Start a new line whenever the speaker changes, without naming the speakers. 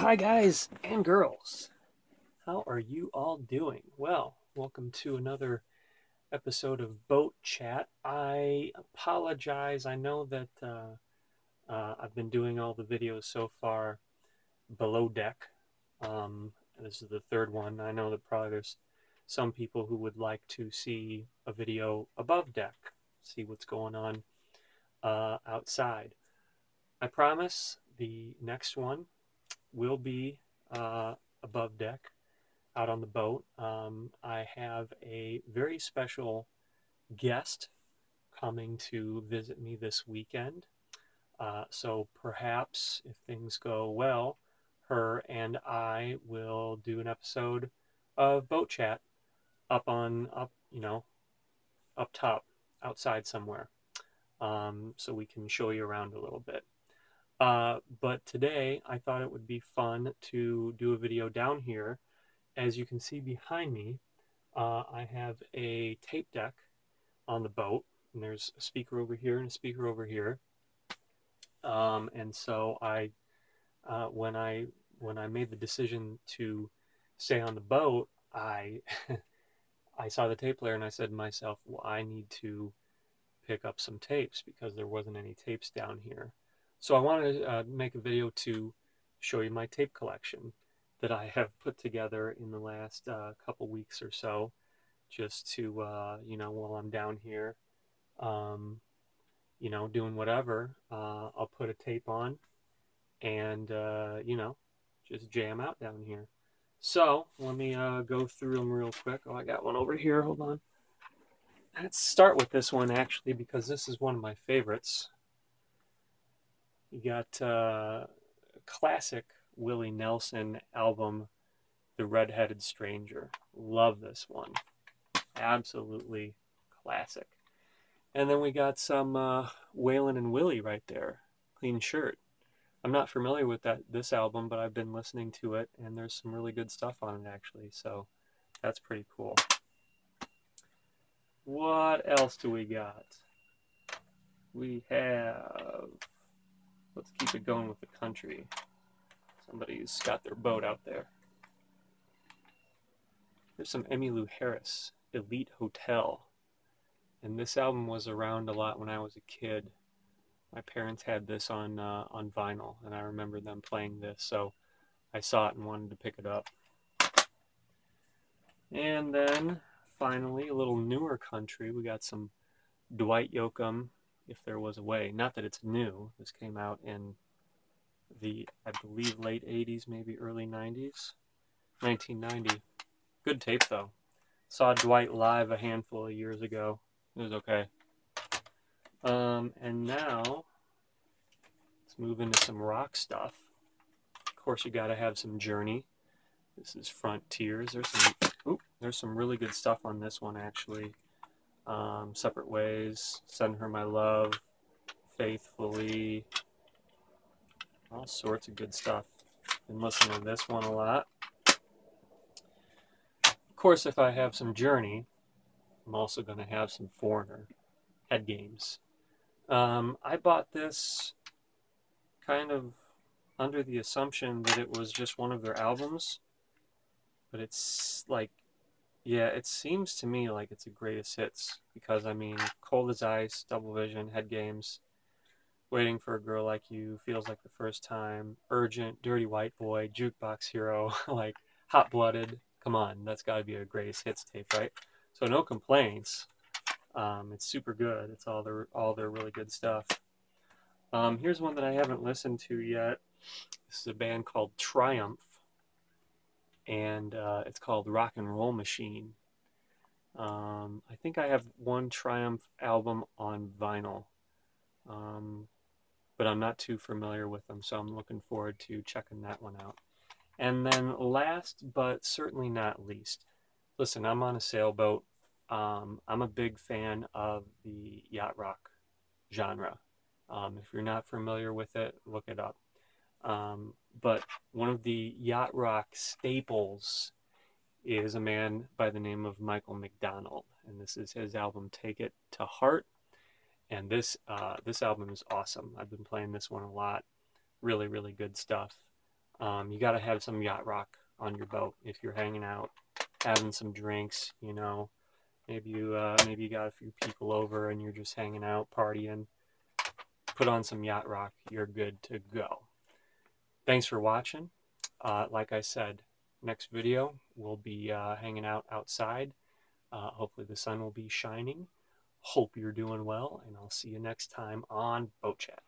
Hi, guys and girls. How are you all doing? Well, welcome to another episode of Boat Chat. I apologize. I know that uh, uh, I've been doing all the videos so far below deck. Um, this is the third one. I know that probably there's some people who would like to see a video above deck, see what's going on uh, outside. I promise the next one will be uh, above deck out on the boat. Um, I have a very special guest coming to visit me this weekend. Uh, so perhaps if things go well, her and I will do an episode of boat chat up on up you know up top outside somewhere um, so we can show you around a little bit uh, but today I thought it would be fun to do a video down here as you can see behind me uh, I have a tape deck on the boat and there's a speaker over here and a speaker over here um, and so I uh, when I when I made the decision to stay on the boat, I I saw the tape player and I said to myself, well, I need to pick up some tapes because there wasn't any tapes down here. So I wanted to uh, make a video to show you my tape collection that I have put together in the last uh, couple weeks or so, just to uh, you know while I'm down here, um, you know doing whatever, uh, I'll put a tape on, and uh, you know just jam out down here. So let me uh, go through them real quick. Oh, I got one over here. Hold on. Let's start with this one actually because this is one of my favorites. You got uh, classic Willie Nelson album, The Red-Headed Stranger. Love this one. Absolutely classic. And then we got some uh, Waylon and Willie right there. Clean shirt. I'm not familiar with that this album, but I've been listening to it, and there's some really good stuff on it actually. So that's pretty cool. What else do we got? We have. Let's keep it going with the country. Somebody's got their boat out there. There's some Emmylou Harris, Elite Hotel. And this album was around a lot when I was a kid my parents had this on uh, on vinyl, and I remember them playing this, so I saw it and wanted to pick it up. And then finally, a little newer country. We got some Dwight Yoakam, If There Was a Way. Not that it's new. This came out in the, I believe, late 80s, maybe early 90s. 1990. Good tape, though. Saw Dwight live a handful of years ago. It was okay. Um, and now, let's move into some rock stuff. Of course, you got to have some Journey. This is Frontiers. There's some, oop, there's some really good stuff on this one, actually. Um, Separate Ways, Send Her My Love, Faithfully, all sorts of good stuff. Been listening to this one a lot. Of course, if I have some Journey, I'm also going to have some Foreigner head games. Um, I bought this kind of under the assumption that it was just one of their albums, but it's like, yeah, it seems to me like it's a greatest hits because I mean, Cold as Ice, Double Vision, Head Games, Waiting for a Girl Like You, Feels Like the First Time, Urgent, Dirty White Boy, Jukebox Hero, like Hot Blooded. Come on, that's got to be a greatest hits tape, right? So no complaints. Um, it's super good. It's all their all their really good stuff. Um, here's one that I haven't listened to yet. This is a band called Triumph, and uh, it's called Rock and Roll Machine. Um, I think I have one Triumph album on vinyl, um, but I'm not too familiar with them, so I'm looking forward to checking that one out. And then last but certainly not least, listen, I'm on a sailboat um, I'm a big fan of the yacht rock genre. Um, if you're not familiar with it, look it up. Um, but one of the yacht rock staples is a man by the name of Michael McDonald, and this is his album "Take It to Heart." And this uh, this album is awesome. I've been playing this one a lot. Really, really good stuff. Um, you got to have some yacht rock on your boat if you're hanging out, having some drinks. You know, maybe you uh, maybe you got a few people over and you're just hanging out, partying. Put on some yacht rock. You're good to go. Thanks for watching. Uh, like I said, next video we'll be uh, hanging out outside. Uh, hopefully the sun will be shining. Hope you're doing well, and I'll see you next time on Boat Chat.